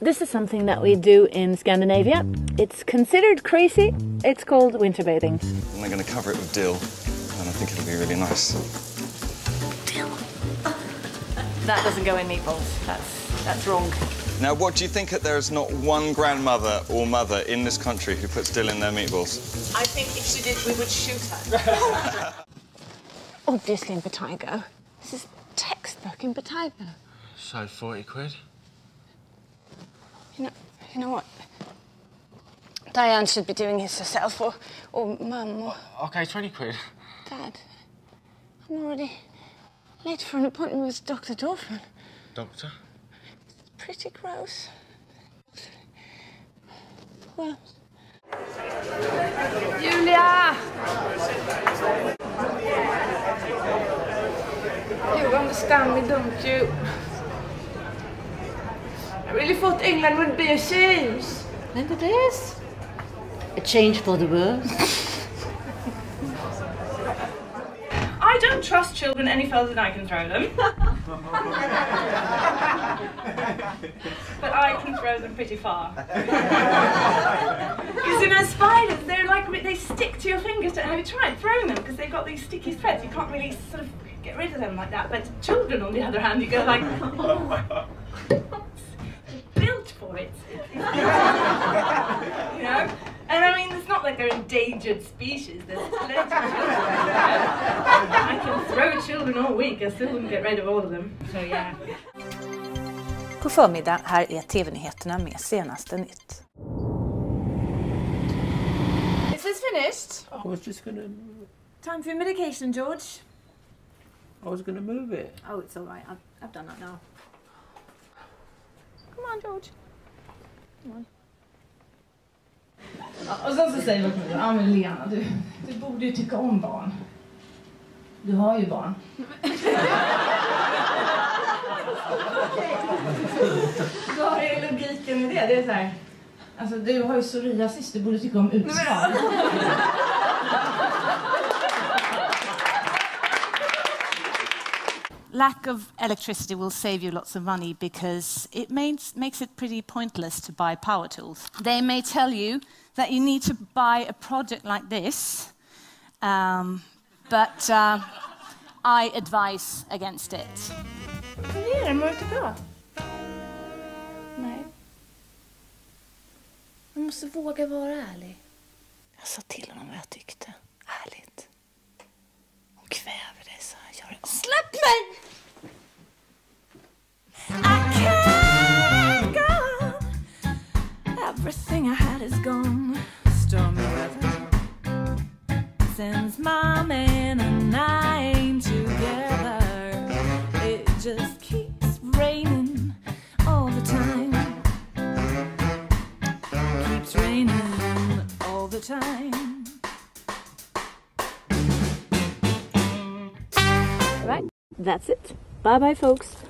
This is something that we do in Scandinavia. It's considered crazy. It's called winter bathing. And they're going to cover it with dill, and I think it'll be really nice. Dill. that doesn't go in meatballs. That's that's wrong. Now, what do you think that there is not one grandmother or mother in this country who puts dill in their meatballs? I think if she did, we would shoot her. Obviously in Potato. This is textbook in Potato. So, 40 quid? You know, you know what? Diane should be doing this herself, or, or Mum, or Okay, 20 quid. Dad. I'm already late for an appointment with Dr. Dorfman. Doctor? It's pretty gross. Well, Julia! You understand me, don't you? I really thought England would be a change. And it is. A change for the worse. I don't trust children any further than I can throw them. but I can throw them pretty far. Because you know, spiders, they're like, they stick to your fingers. Have you tried throwing them? Because they've got these sticky threads. You can't really sort of get rid of them like that. But children, on the other hand, you go like, oh, built for it. you know? And I mean, it's not like they're endangered species. There's plenty of children. I can throw children all week. I still wouldn't get rid of all of them. So yeah. God förmiddag, här är TV-nyheterna med senaste nytt. Is this finished? I was just gonna. Time for your medication, George. I was gonna move it. Oh, it's all right. I've, I've done that now. Come on, George. Come on. Ja, och sen så säger de ja men Lena, du, du borde ju tycka om barn. Du har ju barn. Vad är logiken i det? Det är så här, alltså du har ju psoriasis, du borde tycka om utslag. Lack of electricity will save you lots of money because it makes, makes it pretty pointless to buy power tools. They may tell you that you need to buy a project like this, um, but uh, I advise against it. Fungerar mår du inte bra? Nej. Man måste våga vara ärlig. Jag sa till honom vad jag tyckte. Ärligt. Since man and I ain't together, it just keeps raining all the time. Keeps raining all the time. right. That's it. Bye bye, folks.